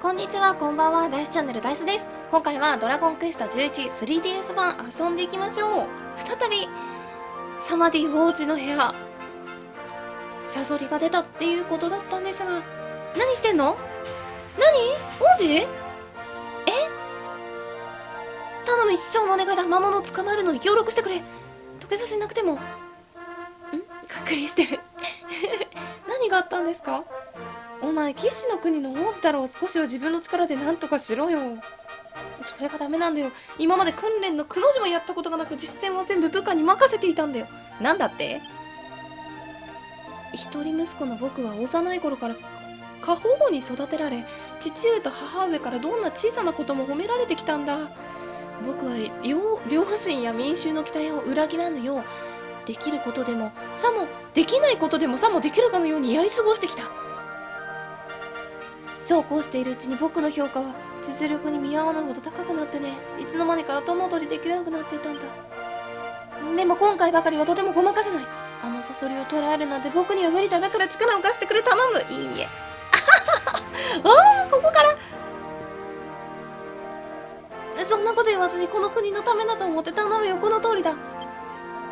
こんにちは、こんばんは、ダイスチャンネルダイスです。今回はドラゴンクエスト11 3DS 版遊んでいきましょう。再び、サマディ王子の部屋、サソリが出たっていうことだったんですが、何してんの？何？王子？え？頼む一生のお願いだ。魔物を捕まえるのに協力してくれ。土下座しなくても。ん？隔離してる。何があったんですか？お前騎士の国の王子だろう。少しは自分の力で何とかしろよ。それがダメなんだよ。今まで訓練のくの字もやったことがなく実践は全部部下に任せていたんだよ。なんだって？一人息子の僕は幼い頃から過保護に育てられ父上と母上からどんな小さなことも褒められてきたんだ。僕は両両親や民衆の期待を裏切らぬようできることでもさもできないことでもさもできるかのようにやり過ごしてきた。そうこうしているうちに僕の評価は実力に見合わないほど高くなってね。いつの間にか後戻りできなくなっていたんだ。でも今回ばかりはとてもごまかせない。あのサソリを捕らえるなんて僕には無理だ。だから力を貸してくれ頼む。いいえ。ああここから。そんなこと言わずにこの国のためだと思って頼むよ。この通りだ。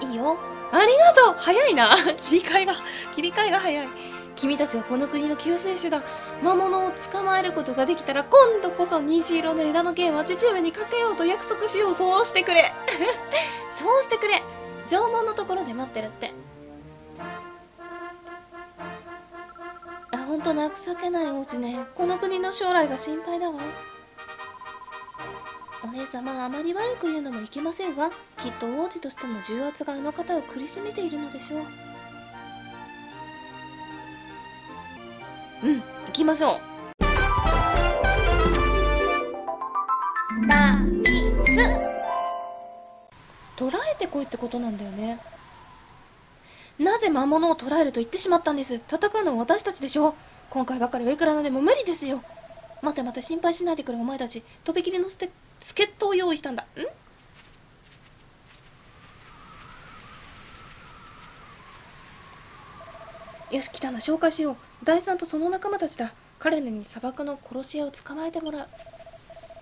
いいよ。ありがとう。早いな。切り替えが切り替えが早い。君たちはこの国の救世主だ。魔物を捕まえることができたら今度こそ虹色の枝の剣は父上にかけようと約束しよう。そうしてくれ。そうしてくれ。縄文のところで待ってるって。あほんとなくさけないお家ね。この国の将来が心配だわ。お姉様あまり悪く言うのもいけませんわ。きっと王子としての重圧があの方を苦しめているのでしょう。うん行きましょう。ダイス捕らえてこいってことなんだよね。なぜ魔物を捕らえると言ってしまったんです？戦うのは私たちでしょ今回ばかりはいくらなんでも無理ですよ待て待て心配しないでくれお前たちとびきりのステ助っ人を用意したんだんよし来たな。紹介しよう。大さんとその仲間たちだ。彼らに砂漠の殺し屋を捕まえてもらう。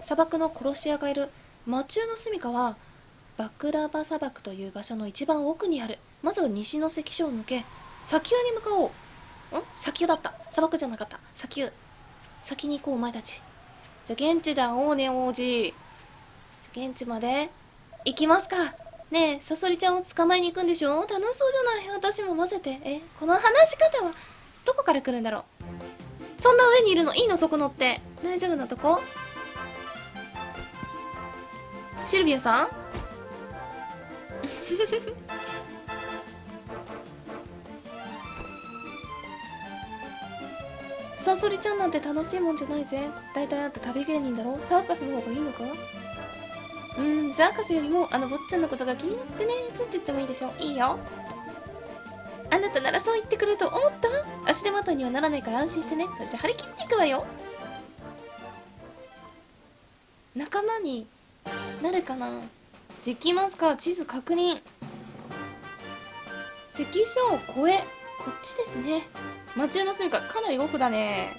砂漠の殺し屋がいる。魔中の住処はバクラバ砂漠という場所の一番奥にある。まずは西の関所を抜け砂丘に向かおう。ん？砂丘だった。砂漠じゃなかった。砂丘先に行こうお前たち。じゃあ現地だおうね王子。現地まで行きますか。ねえサソリちゃんを捕まえに行くんでしょ？楽しそうじゃない？私も混ぜて。えこの話し方はどこから来るんだろう？そんな上にいるの？いいの？そこ乗って。大丈夫なとこ？シルビアさん？サソリちゃんなんて楽しいもんじゃないぜ。だいたいあんた旅芸人だろ？サーカスの方がいいのか？うんサーカスよりもあの坊ちゃんのことが気になってねついて言ってもいいでしょいいよ。あなたならそう言ってくれると思ったわ足手まといにはならないから安心してね。それじゃ張り切っていくわよ。仲間になるかな？できますか？地図確認。関所を越えこっちですね。魔中の住みかかなり奥だね。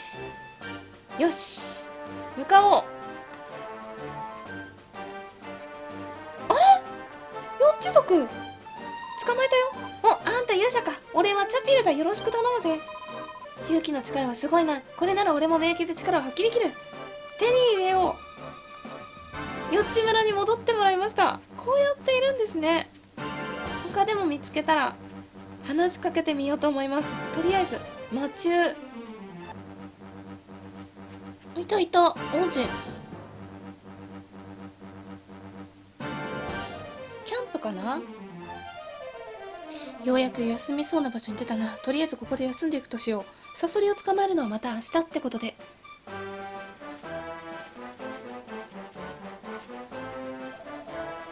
よし向かおう。よっち族捕まえたよ。おあんた勇者か。俺はチャピルだ。よろしく頼むぜ。勇気の力はすごいな。これなら俺も免疫で力を発揮できる。手に入れよう。よっち村に戻ってもらいました。こうやっているんですね。他でも見つけたら話しかけてみようと思います。とりあえず魔中いたいた。王子。かな？ようやく休みそうな場所に出たな。とりあえずここで休んでいくとしよう。サソリを捕まえるのはまた明日ってことで。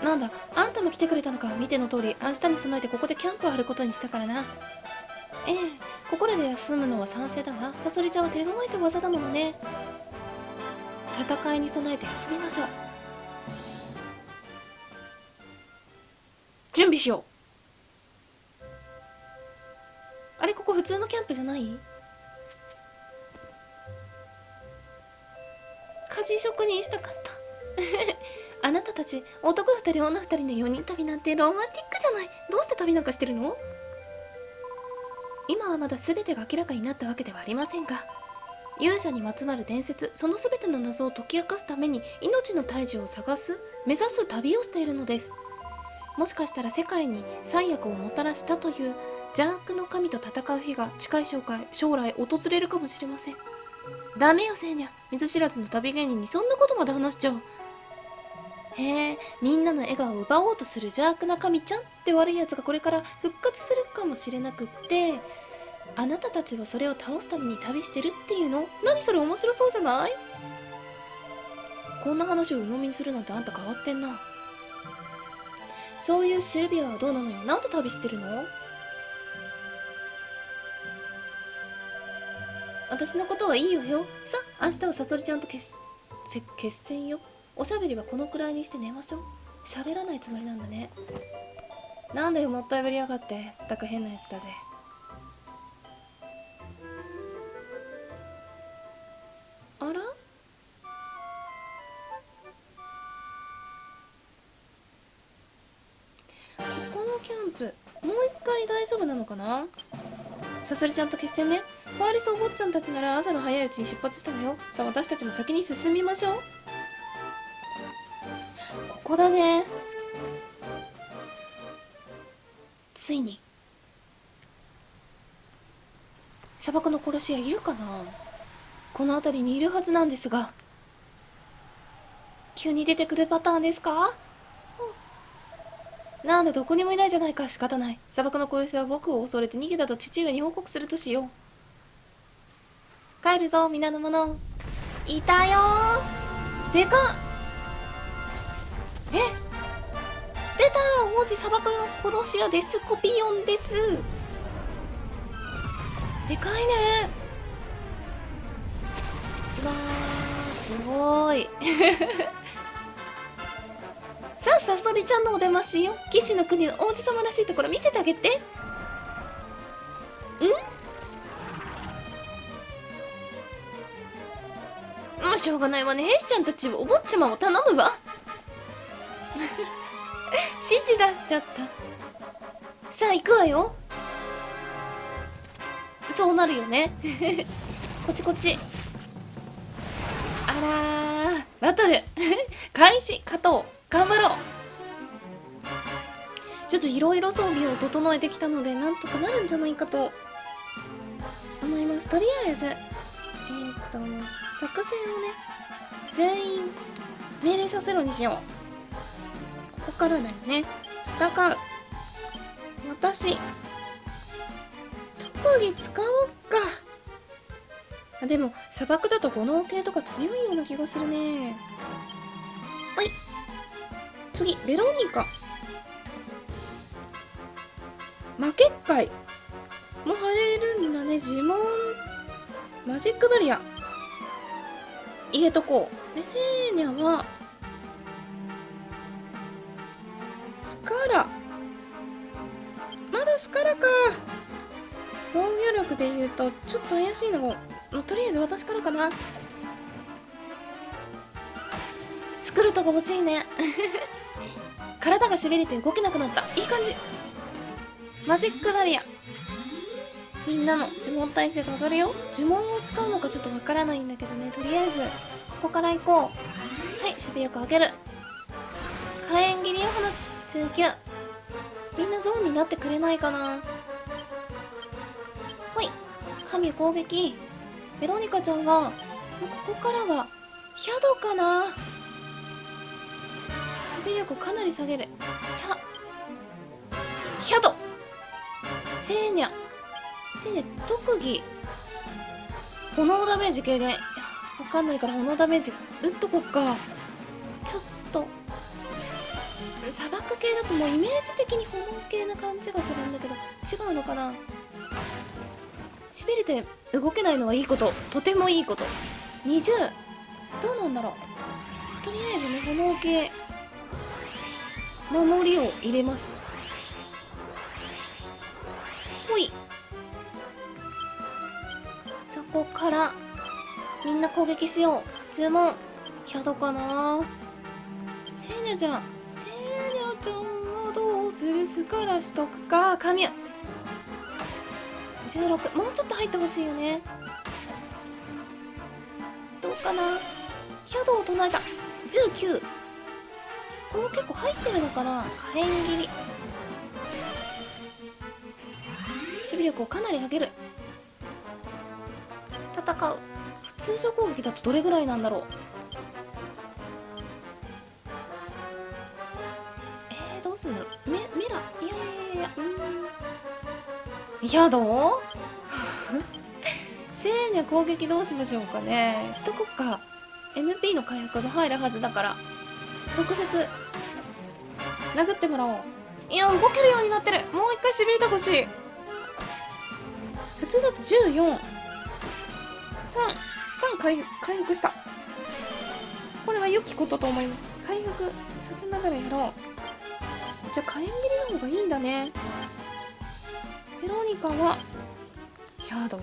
なんだあんたも来てくれたのか。見ての通り明日に備えてここでキャンプを張ることにしたからな。ええここらで休むのは賛成だわ。サソリちゃんは手強いと技だものね。戦いに備えて休みましょう。準備しよう。あれここ普通のキャンプじゃない？ジ職にしたかった。あなたたち男2人女2人の4人旅なんてロマンティックじゃない。どうして旅なんかしてるの？今はまだ全てが明らかになったわけではありませんが勇者にまつわる伝説その全ての謎を解き明かすために命の大樹を探す目指す旅をしているのです。もしかしたら世界に最悪をもたらしたという邪悪の神と戦う日が近い将来将来訪れるかもしれません。ダメよせいにゃ水知らずの旅芸人にそんなことまで話しちゃう。へえみんなの笑顔を奪おうとする邪悪な神ちゃんって悪いやつがこれから復活するかもしれなくってあなたたちはそれを倒すために旅してるっていうの？何それ面白そうじゃない？こんな話を鵜呑みにするなんてあんた変わってんな。そういうシルビアはどうなのよ。なんで旅してるの？私のことはいいよよ。さ明日はサソリちゃんと決決戦よ。おしゃべりはこのくらいにして寝ましょう。喋らないつもりなんだね。なんだよもったいぶりやがって。ったく変なやつだぜ。さそりちゃんと決戦ね。ファーリスお坊ちゃんたちなら朝の早いうちに出発したわよ。さあ私たちも先に進みましょう。ここだね。ついに。砂漠の殺し屋いるかな。この辺りにいるはずなんですが。急に出てくるパターンですか？なんだどこにもいないじゃないか。仕方ない。砂漠の殺し屋は僕を恐れて逃げたと父上に報告するとしよう。帰るぞ皆の者。いたよでかっ。え？出た王子砂漠の殺し屋デスコピオンです。でかいね。うわーすごい。さあさそりちゃんのお出ましよ。騎士の国の王子様らしいところ見せてあげて。ん？もうしょうがないわね。エシちゃんたちお坊ちゃまを頼むわ。指示出しちゃった。さあ行くわよ。そうなるよね。こっちこっち。あらバトル。開始勝とう。頑張ろうちょっといろいろ装備を整えてきたのでなんとかなるんじゃないかと思います。とりあえずえー、っと作戦をね全員命令させろにしよう。ここからだよね。戦う私特技使おうか。あでも砂漠だと炎系とか強いような気がするね。次ベロニカ。魔結界も貼れるんだね呪文。マジックバリア。入れとこう。でセーニャはスカラ。まだスカラか。防御力で言うとちょっと怪しいの。もとりあえず私からかな。作るとこ欲しいね。体がしびれて動けなくなった。いい感じ。マジックダリアみんなの呪文耐性が上がるよ。呪文を使うのかちょっとわからないんだけどね。とりあえずここから行こう。はい守備力上げる。火炎切りを放つ。19みんなゾーンになってくれないかな。ほい。神攻撃。ベロニカちゃんはここからはヒャドかな。備力かなり下げる。シャヒャドセーニャセーニャ特技。炎ダメージ軽減。わかんないから炎ダメージ打っとこっか。ちょっと。砂漠系だともうイメージ的に炎系な感じがするんだけど違うのかな。しびれて動けないのはいいこと。とてもいいこと。20どうなんだろう。とりあえずね炎系。守りを入れます。ほい。そこからみんな攻撃しよう。注文。ヒャドかな。セーニャちゃん。セーニャちゃんはどうする？スカラしとくか。神谷。16もうちょっと入ってほしいよね。どうかな。ヒャドを唱えた。19これも結構入ってるのかな？火炎切り。守備力をかなり上げる。戦う。普通常攻撃だとどれぐらいなんだろう？えー、どうすんだろう？メメラ？いやいやいやいやうん。いやどう？せーに攻撃どうしましょうかね。しとこっか MP の回復が入るはずだから。直接殴ってもらおう。いや動けるようになってる。もう一回しびれてほしい。普通だと14 3回回復した。これは良きことと思います。回復させながらやろう。じゃあ火炎切りの方がいいんだね。ベロニカはやだ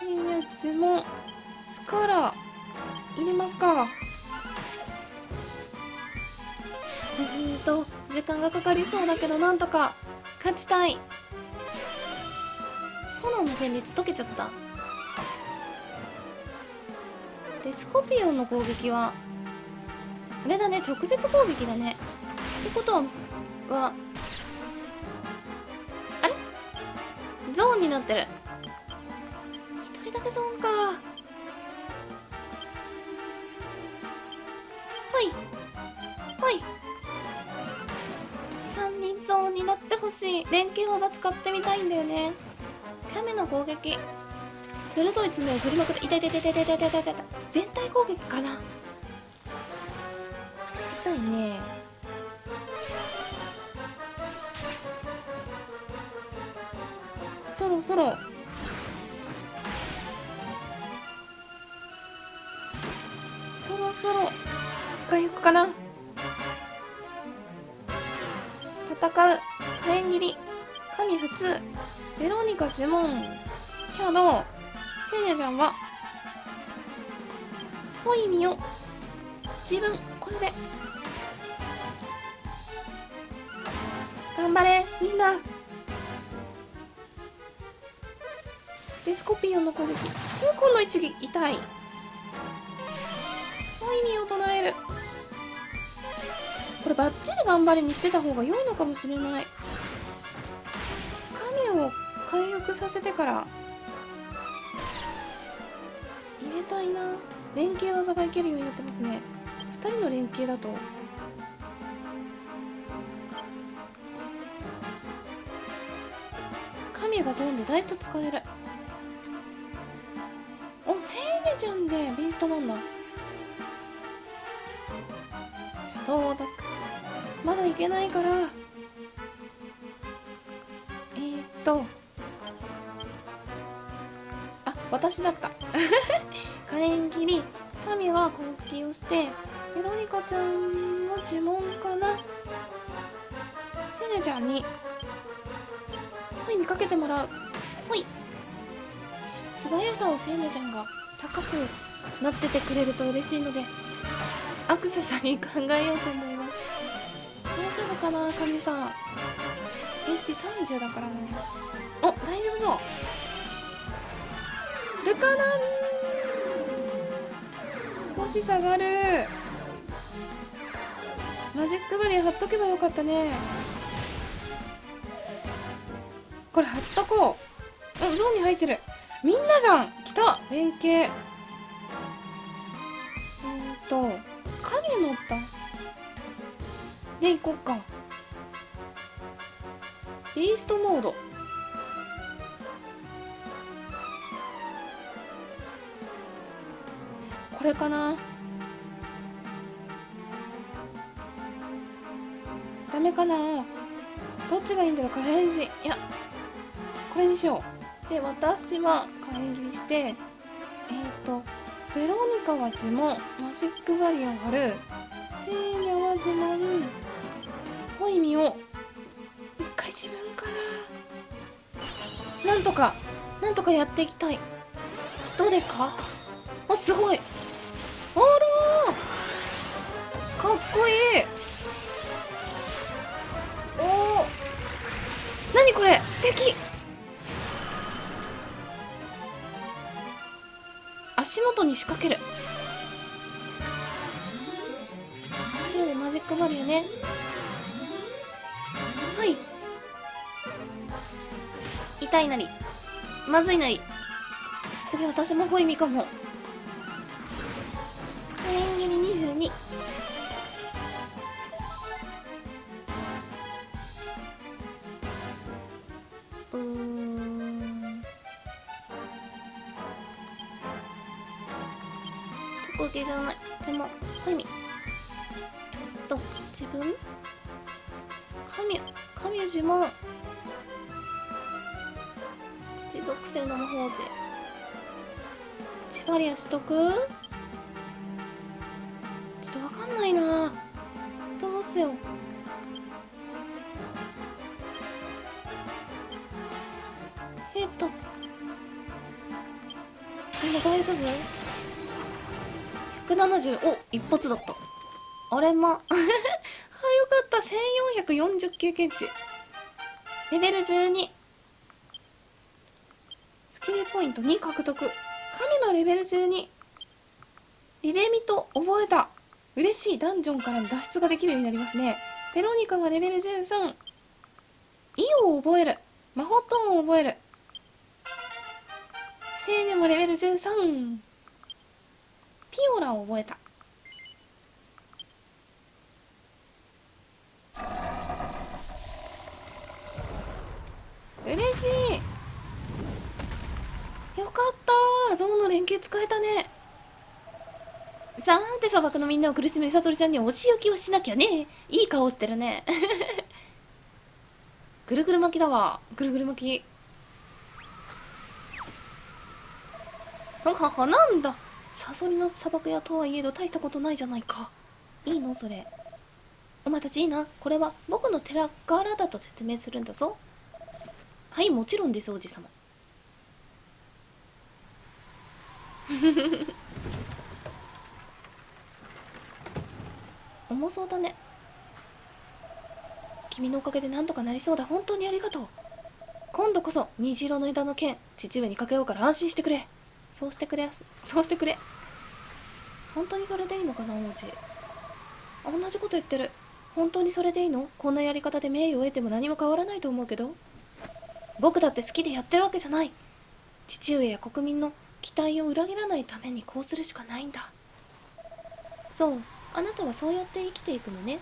戦術もスカラ入れますか。うんと時間がかかりそうだけどなんとか勝ちたい。炎の旋律解けちゃった。でスコピオンの攻撃はあれだね直接攻撃だね。ってことはあれ？ゾーンになってる。欲しい。連携技使ってみたいんだよね。キャメの攻撃。鋭い爪を振りまくってい痛い痛い痛い痛い痛い痛い。全体攻撃かな。痛いね。そろそろ。そろそろ。回復かな。戦う火炎切り神普通ベロニカ呪文ヒャドセーニャちゃんはホイミを自分これで。頑張れみんな。デスコピオンの攻撃痛恨の一撃痛い。ホイミを唱える。これバッチリ頑張りにしてた方が良いのかもしれない。神を回復させてから入れたいな。連携技がいけるようになってますね。2人の連携だと。神がゾーンでダイト使える。おセーネちゃんでビーストなんだ。シャドウダックまだいけないから。えー、っと。あ私だった。火炎切り神は攻撃をしてベロニカちゃんの呪文かな。セネちゃんに。ほい見かけてもらう。ほい。素早さをセーネちゃんが高くなっててくれると嬉しいのでアクセサリー考えようと思います。大丈夫かな神さん HP30 だからね。お大丈夫そう。ルカナン。少し下がる。マジックバリー貼っとけばよかったね。これ貼っとこう。うんゾーンに入ってる。みんなじゃん。来た。連携。えー、っと神乗ったで行こっか。ビーストモード。これかな。ダメかな。どっちがいいんだろう。火炎人いやこれにしよう。で私は火炎切りしてえっ、ー、とベロニカは呪文。マジックバリアを貼るセーニャは呪文。ホイミを一回自分から。なんとかなんとかやっていきたい。どうですか？あすごい。あらかっこいい。おお何これ？素敵。足元に仕掛ける。マジックバリアね。痛いなり。まずいなり。次私もホイミかも。火炎切り22土属性の魔法陣チバリアしとく？ちょっとわかんないな。どうせよえっと。今大丈夫 ?170 お一発だった。あれま。あよかった。1440経験値レベル12ポイント2獲得。神のレベル12リレミと覚えた嬉しいダンジョンから脱出ができるようになりますね。ベロニカはレベル13イオを覚える魔法トーンを覚える。セーネもレベル13ピオラを覚えた。嬉しい。かった。ゾウの連携使えたね。さーて砂漠のみんなを苦しめるサトルちゃんにお仕置きをしなきゃね。いい顔してるね。ぐるぐる巻きだわ。ぐるぐる巻き。はははなんだ。サソリの砂漠屋とはいえど大したことないじゃないか。いいの？それ。お前たちいいな？これは僕の寺柄だと説明するんだぞ。はいもちろんです王子様。重そうだね。君のおかげでなんとかなりそうだ。本当にありがとう。今度こそ虹色の枝の剣父上にかけようから安心してくれ。そうしてくれそうしてくれ。本当にそれでいいのかな王子同じこと言ってる。本当にそれでいいの？こんなやり方で名誉を得ても何も変わらないと思うけど。僕だって好きでやってるわけじゃない。父上や国民の期待を裏切らないためにこうするしかないんだ。そうあなたはそうやって生きていくのね。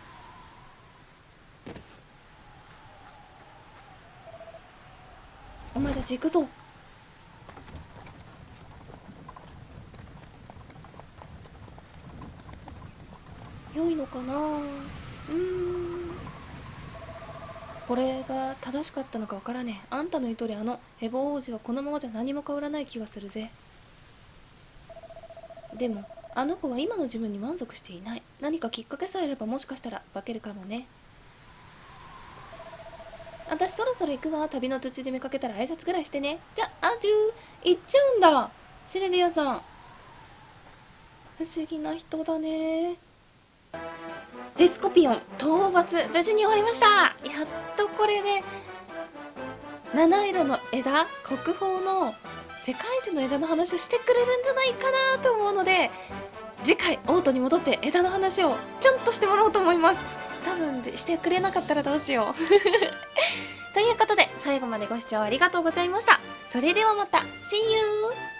お前たち行くぞ。良いのかな？うん。これが正しかったのかわからねえ。あんたの言う通りあのヘボ王子はこのままじゃ何も変わらない気がするぜ。でもあの子は今の自分に満足していない。何かきっかけさえあればもしかしたら化けるかもね。私そろそろ行くわ。旅の途中で見かけたら挨拶ぐらいしてね。じゃあアデュー行っちゃうんだ。シレリアさん。不思議な人だね。デスコピオン討伐無事に終わりました。やっとこれで七色の枝国宝の世界樹の枝の話をしてくれるんじゃないかなとので次回オートに戻って枝の話をちゃんとしてもらおうと思います。多分してくれなかったらどうしよう。ということで最後までご視聴ありがとうございました。それではまた。See you!